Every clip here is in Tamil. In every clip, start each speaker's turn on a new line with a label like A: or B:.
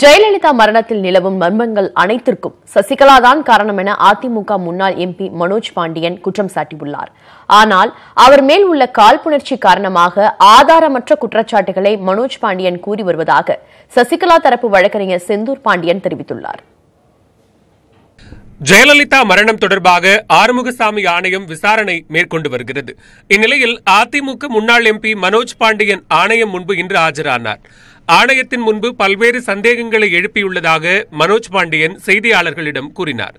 A: ஜெயலலிதா மரணத்தில் நிலவும் மர்மங்கள் அனைத்திற்கும் சசிகலா தான் காரணம் என அதிமுக முன்னாள் எம்பி மனோஜ் பாண்டியன் குற்றம் சாட்டியுள்ளார். ஆனால் அவர் மேல் உள்ள காழ்ப்புணர்ச்சி காரணமாக ஆதாரமற்ற குற்றச்சாட்டுகளை மனோஜ் பாண்டியன் கூறி வருவதாக சசிகலா தரப்பு வழக்கறிஞர் செந்தூர் பாண்டியன் தெரிவித்துள்ளார்.
B: ஜெயலலிதா மரணம் தொடர்பாக ஆறுமுகசாமி ஆணையம் விசாரணை மேற்கொண்டு வருகிறது. இந்நிலையில் அதிமுக முன்னாள் எம்பி மனோஜ் பாண்டியன் ஆணையம் முன்பு இன்று ஆஜரானார். ஆணையத்தின் முன்பு பல்வேறு சந்தேகங்களை எழுப்பியுள்ளதாக மனோஜ் பாண்டியன் செய்தியாளர்களிடம் கூறினார்.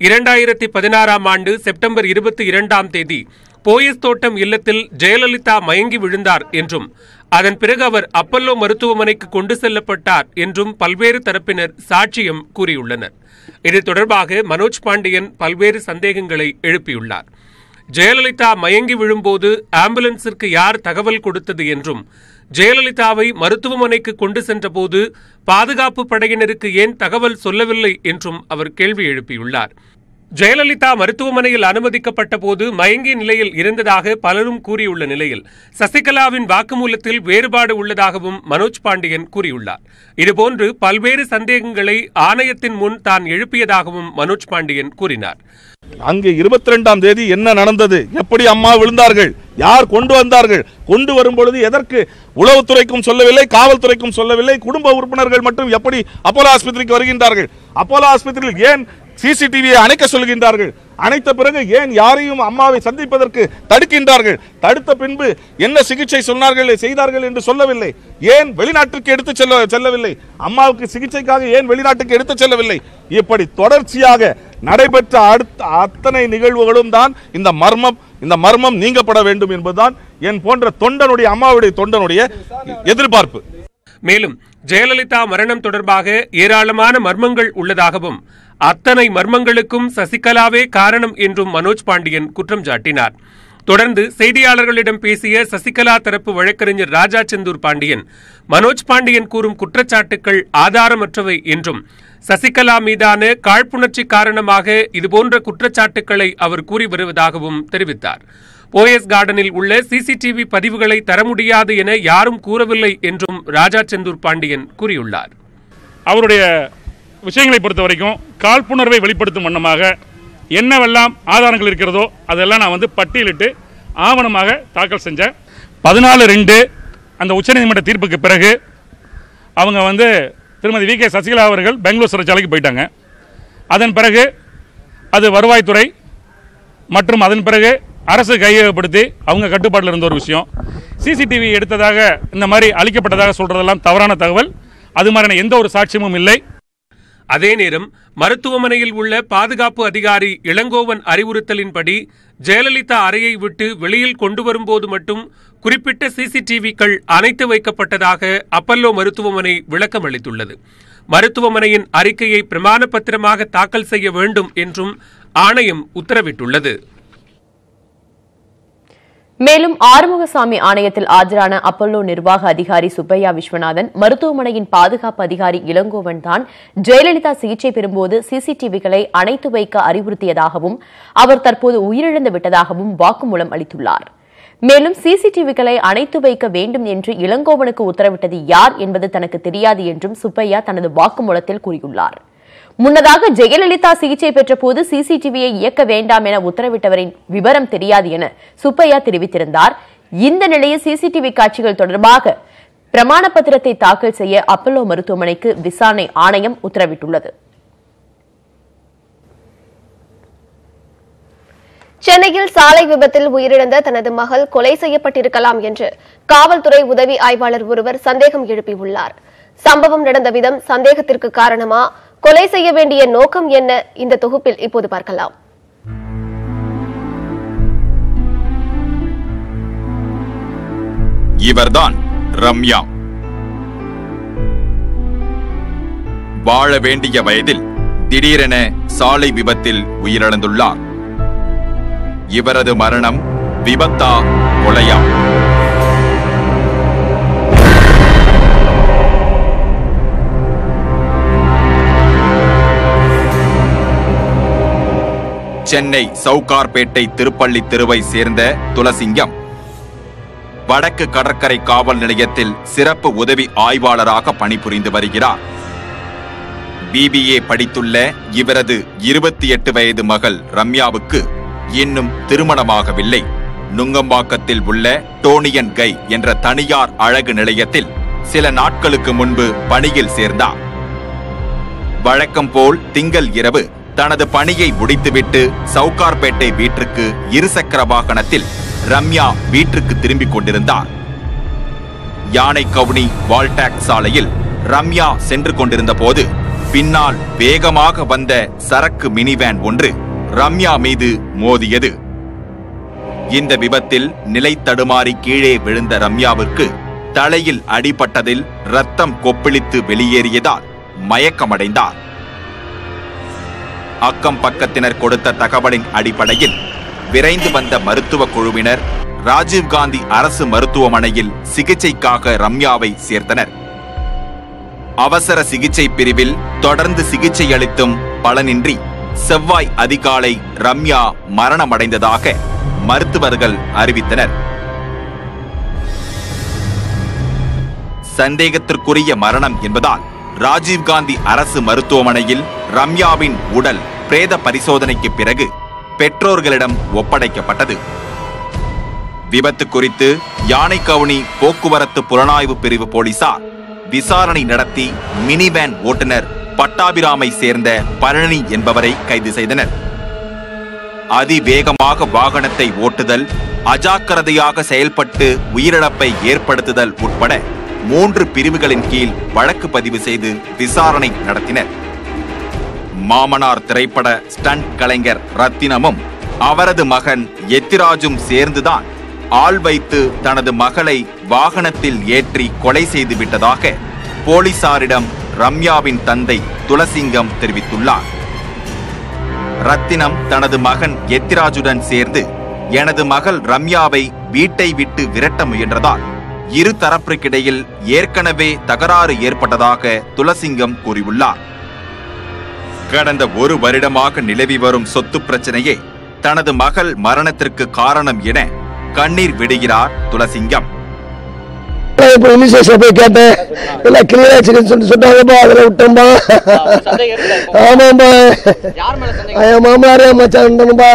B: இரண்டாயிரத்தி பதினாறாம் ஆண்டு செப்டம்பர் இருபத்தி இரண்டாம் தேதி போயஸ் தோட்டம் இல்லத்தில் ஜெயலலிதா மயங்கி விழுந்தார் என்றும் அதன் பிறகு அவர் அப்பல்லோ மருத்துவமனைக்கு கொண்டு செல்லப்பட்டார் என்றும் பல்வேறு தரப்பினர் சாட்சியம் கூறியுள்ளனர். இது தொடர்பாக மனோஜ் பாண்டியன் பல்வேறு சந்தேகங்களை எழுப்பியுள்ளார். ஜெயலலிதா மயங்கி விழும்போது ஆம்புலன்ஸிற்கு யார் தகவல் கொடுத்தது என்றும் ஜெயலலிதாவை மருத்துவமனைக்கு கொண்டு சென்றபோது பாதுகாப்பு படையினருக்கு ஏன் தகவல் சொல்லவில்லை என்றும் அவர் கேள்வி எழுப்பியுள்ளார். ஜெயலலிதா மருத்துவமனையில் அனுமதிக்கப்பட்ட போது மயங்கிய நிலையில் இருந்ததாக பலரும் கூறியுள்ள நிலையில் சசிகலாவின் வாக்குமூலத்தில் வேறுபாடு உள்ளதாகவும் மனோஜ் பாண்டியன் கூறியுள்ளார். இதுபோன்று பல்வேறு சந்தேகங்களை ஆணையத்தின் முன் தான் எழுப்பியதாகவும் மனோஜ் பாண்டியன் கூறினார்.
C: அங்கு இருபத்தி ரெண்டாம் தேதி என்ன நடந்தது? எப்படி அம்மா விழுந்தார்கள்? யார் கொண்டு வந்தார்கள்? கொண்டு வரும் பொழுது எதற்கு உளவுத்துறைக்கும் சொல்லவில்லை காவல்துறைக்கும் சொல்லவில்லை குடும்ப உறுப்பினர்கள் மட்டும் எப்படி அப்போலோ ஆஸ்பத்திரிக்கு வருகின்றார்கள்? அப்போலோ ஆஸ்பத்திரியில் ஏன் சிசிடிவியை அணைக்க சொல்கின்றார்கள். அணைத்த பிறகு ஏன் யாரையும் அம்மாவை சந்திப்பதற்கு தடுக்கின்றார்கள்? தடுத்த பின்பு என்ன சிகிச்சை சொன்னார்கள் செய்தார்கள் என்று சொல்லவில்லை. ஏன் வெளிநாட்டுக்கு எடுத்து செல்ல செல்லவில்லை? அம்மாவுக்கு சிகிச்சைக்காக ஏன் வெளிநாட்டுக்கு எடுத்து செல்லவில்லை? இப்படி தொடர்ச்சியாக நடைபெற்ற அடுத்த அத்தனை நிகழ்வுகளும் தான் இந்த மர்மம் இந்த மர்மம் நீங்கப்பட வேண்டும் என்பதுதான் என் போன்ற தொண்டனுடைய அம்மாவுடைய தொண்டனுடைய எதிர்பார்ப்பு.
B: மேலும் ஜெயலலிதா மரணம் தொடர்பாக ஏராளமான மர்மங்கள் உள்ளதாகவும் அத்தனை மர்மங்களுக்கும் சசிகலாவே காரணம் என்றும் மனோஜ் பாண்டியன் குற்றம் சாட்டினார். தொடர்ந்து செய்தியாளர்களிடம் பேசிய சசிகலா தரப்பு வழக்கறிஞர் ராஜா செந்தூர் பாண்டியன் மனோஜ் பாண்டியன் கூறும் குற்றச்சாட்டுகள் ஆதாரமற்றவை என்றும் சசிகலா மீதான காழ்ப்புணர்ச்சி காரணமாக இதுபோன்ற குற்றச்சாட்டுகளை அவர் கூறி வருவதாகவும் தெரிவித்தார். போயஸ் கார்டனில் உள்ள சிசிடிவி பதிவுகளை தர முடியாது என யாரும் கூறவில்லை என்றும் ராஜா செந்தூர் பாண்டியன் கூறியுள்ளார்.
D: அவருடைய விஷயங்களை பொறுத்த வரைக்கும் காழ்ப்புணர்வை வெளிப்படுத்தும் வண்ணமாக என்னவெல்லாம் ஆதாரங்கள் இருக்கிறதோ அதெல்லாம் நான் வந்து பட்டியலிட்டு ஆவணமாக தாக்கல் செஞ்சேன். பதினாலு ரெண்டு அந்த உச்சநீதிமன்ற தீர்ப்புக்கு பிறகு அவங்க வந்து திருமதி வி கே சசிகலா அவர்கள் பெங்களூர் சிறைச்சாலைக்கு போயிட்டாங்க. அதன் பிறகு அது வருவாய்த்துறை மற்றும் அதன் பிறகு அரசு கையகப்படுத்தி அவங்க கட்டுப்பாட்டில் இருந்த ஒரு விஷயம். சிசிடிவி எடுத்ததாக இந்த மாதிரி அளிக்கப்பட்டதாக சொல்கிறதெல்லாம் தவறான தகவல். அது மாதிரியான எந்த ஒரு சாட்சியமும் இல்லை.
B: அதே நேரம் மருத்துவமனையில் உள்ள பாதுகாப்பு அதிகாரி இளங்கோவன் அறிவுறுத்தலின்படி ஜெயலலிதா அறையை விட்டு வெளியில் கொண்டு வரும்போது மட்டும் குறிப்பிட்ட சிசிடிவிக்கள் அணைத்து வைக்கப்பட்டதாக அப்பல்லோ மருத்துவமனை விளக்கம் அளித்துள்ளது. மருத்துவமனையின் அறிக்கையை பிரமாண பத்திரமாக தாக்கல் செய்ய வேண்டும் என்றும் ஆணையம் உத்தரவிட்டுள்ளது.
A: மேலும் ஆறுமுகசாமி ஆணையத்தில் ஆஜரான அப்பல்லோ நிர்வாக அதிகாரி சுப்பையா விஸ்வநாதன் மருத்துவமனையின் பாதுகாப்பு அதிகாரி இளங்கோவன் தான் ஜெயலலிதா சிகிச்சை பெறும்போது சிசிடிவிகளை அணைத்து வைக்க அறிவுறுத்தியதாகவும் அவர் தற்போது உயிரிழந்து விட்டதாகவும் வாக்குமூலம் அளித்துள்ளார். மேலும் சிசிடிவிகளை அணைத்து வைக்க வேண்டும் என்று இளங்கோவனுக்கு உத்தரவிட்டது யார் என்பது தனக்கு தெரியாது என்றும் சுப்பையா தனது வாக்குமூலத்தில் கூறியுள்ளார். முன்னதாக ஜெயலலிதா சிகிச்சை பெற்றபோது சிசிடிவியை இயக்க வேண்டாம் என உத்தரவிட்டவரின் விவரம் தெரியாது என சுப்பையா தெரிவித்திருந்தார். இந்த நிலையில் சிசிடிவி காட்சிகள் தொடர்பாக பிரமாண பத்திரத்தை தாக்கல் செய்ய அப்பல்லோ மருத்துவமனைக்கு விசாரணை ஆணையம் உத்தரவிட்டுள்ளது.
E: சென்னையில் சாலை விபத்தில் உயிரிழந்த தனது மகள் கொலை செய்யப்பட்டிருக்கலாம் என்று காவல்துறை உதவி ஆய்வாளர் ஒருவர் சந்தேகம் எழுப்பியுள்ளார். சம்பவம் நடந்த விதம் சந்தேகத்திற்கு காரணமா? கொலை செய்ய வேண்டிய நோக்கம் என்ன? இந்த தொகுப்பில் இப்போது பார்க்கலாம்.
F: இவர்தான் ரம்யா. வாழ வேண்டிய வயதில் திடீரென சாலை விபத்தில் உயிரிழந்துள்ளார். இவரது மரணம் விபத்தா கொலையா? சென்னை சவுகார்பேட்டை திருப்பள்ளி தெருவை சேர்ந்த துளசிங்கம். வடக்கு கடற்கரை காவல் நிலையத்தில் சிறப்பு உதவி ஆய்வாளராக பணிபுரிந்து வருகிறார். பிபிஏ படித்துள்ள இவரது இருபத்தி எட்டு வயது மகள் ரம்யாவுக்கு இன்னும் திருமணமாகவில்லை. நுங்கம்பாக்கத்தில் உள்ள டோனியன் கை என்ற தனியார் அழகு நிலையத்தில் சில நாட்களுக்கு முன்பு பணியில் சேர்ந்தார். வழக்கம் போல் திங்கள் இரவு தனது பணியை முடித்துவிட்டு சவுகார்பேட்டை வீட்டிற்கு இருசக்கர வாகனத்தில் ரம்யா வீட்டிற்கு திரும்பிக் கொண்டிருந்தார். யானை கவுனி வால்டாக் சாலையில் ரம்யா சென்று கொண்டிருந்த போது பின்னால் வேகமாக வந்த சரக்கு மினிவேன் ஒன்று ரம்யா மீது மோதியது. இந்த விபத்தில் நிலை தடுமாறி கீழே விழுந்த ரம்யாவிற்கு தலையில் அடிபட்டதில் ரத்தம் கொப்பளித்து வெளியேறியதால் மயக்கமடைந்தார். அக்கம் பக்கத்தினர் கொடுத்த தகவலின் அடிப்படையில் விரைந்து வந்த மருத்துவ குழுவினர் ராஜீவ்காந்தி அரசு மருத்துவமனையில் சிகிச்சைக்காக ரம்யாவை சேர்த்தனர். அவசர சிகிச்சை பிரிவில் தொடர்ந்து சிகிச்சை அளித்தும் பலனின்றி செவ்வாய் அதிகாலை ரம்யா மரணமடைந்ததாக மருத்துவர்கள் அறிவித்தனர். சந்தேகத்திற்குரிய மரணம் என்பதால் ராஜீவ்காந்தி அரசு மருத்துவமனையில் ரம்யாவின் உடல் பிரேத பரிசோதனைக்கு பிறகு பெற்றோர்களிடம் ஒப்படைக்கப்பட்டது. விபத்து குறித்து யானைக்கவுனி போக்குவரத்து புலனாய்வு பிரிவு போலீசார் விசாரணை நடத்தி மினி வேன் ஓட்டுநர் பட்டாபிராமை சேர்ந்த பழனி என்பவரை கைது செய்தனர். அதிவேகமாக வாகனத்தை ஓட்டுதல் அஜாக்கிரதையாக செயல்பட்டு உயிரிழப்பை ஏற்படுத்துதல் உட்பட மூன்று பிரிவுகளின் கீழ் வழக்கு பதிவு செய்து விசாரணை நடத்தினர். மாமனார் திரைப்பட ஸ்டண்ட் கலைஞர் ரத்தினமும் அவரது மகன் எத்திராஜும் சேர்ந்துதான் ஆள் வைத்து தனது மகளை வாகனத்தில் ஏற்றி கொலை செய்து விட்டதாக போலீசாரிடம் ரம்யாவின் தந்தை துளசிங்கம் தெரிவித்துள்ளார். ரத்தினம் தனது மகன் எத்திராஜுடன் சேர்ந்து எனது மகள் ரம்யாவை வீட்டை விட்டு விரட்ட முயன்றதால் இரு தரப்பிற்கிடையில் ஏற்கனவே தகராறு ஏற்பட்டதாக துளசிங்கம் கூறியுள்ளார். கடந்த ஒரு வருடமாக நிலவி வரும் சொத்து பிரச்சனையே தனது மகள் மரணத்திற்கு காரணம் என கண்ணீர் விடுகிறார் துளசிங்கம்.
G: நான் இப்போ இனிஷியேஷன் போய் கேட்டேன். எல்லாம் கிளியர் ஆச்சுன்னு சொல்லி சொன்னாங்கப்பா அதில் விட்டோம்பா? ஆமாம்பா
H: யார் மேல சந்தேகம்
G: என் மச்சான்டனும்பா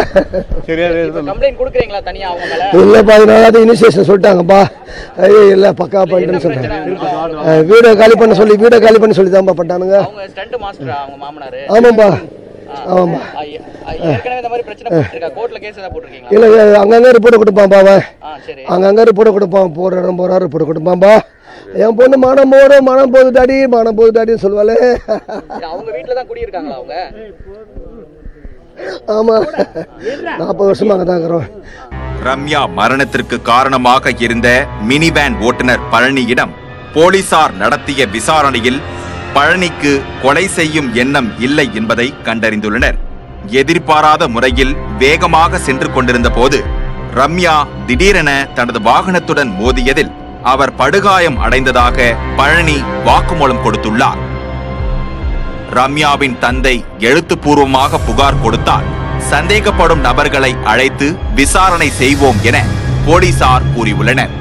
H: தனியா அவங்க மேல?
G: இல்லைப்பா இதனால இனிஷியேஷன் சொல்லிட்டாங்கப்பா. ஐயோ இல்லை பக்கா பண்ணிட்டேன்னு சொல்லிட்டாங்க வீடை காலி பண்ண சொல்லி வீடை காலி பண்ண சொல்லி தான்ப்பா பண்ணானுங்க
H: அவங்க ஸ்டண்ட் மாஸ்டரா அவங்க மாமனாரு?
G: ஆமாம்பா
H: ஆ.
G: ஆமாம்பா
H: ஆ, ஏ- ஆ, ஏற்கனவே இந்த மாதிரி பிரச்சனை போயிட்டு இருக்கா கோர்ட்ல கேஸ் ஏதாவது போட்டிருக்கீங்களா?
G: இல்லை அங்கங்கே ரிப்போர்ட் கொடுப்பான்ப்பா அவன்
H: ஆ சரி.
G: அங்கங்கே ரிப்போர்ட் கொடுப்பான். போகிற இடம் போகிறா ரிப்போர்ட் கொடுப்பான்பா என் பொண்ணு மனம் போகிறோம் மனம் போகுது டாடி மனம் போகுது டாடின்னு சொல்லுவாளே.
H: அவங்க வீட்ல தான் குடியிருக்காங்களா அவங்க?
G: ஆமாம் நாற்பது வருஷமா அங்கே தான் இருக்கிறோம்.
F: ரம்யா மரணத்திற்கு காரணமாக இருந்த மினி வேன் ஓட்டுநர் பழனியிடம் போலீசார் நடத்திய விசாரணையில் பழனிக்கு கொலை செய்யும் எண்ணம் இல்லை என்பதை கண்டறிந்துள்ளனர். எதிர்பாராத முறையில் வேகமாக சென்று கொண்டிருந்த போது ரம்யா திடீரென தனது வாகனத்துடன் மோதியதில் அவர் படுகாயம் அடைந்ததாக பழனி வாக்குமூலம் கொடுத்துள்ளார். ரம்யாவின் தந்தை எழுத்துப்பூர்வமாக புகார் கொடுத்தார். சந்தேகப்படும் நபர்களை அழைத்து விசாரணை செய்வோம் என போலீசார் கூறியுள்ளனர்.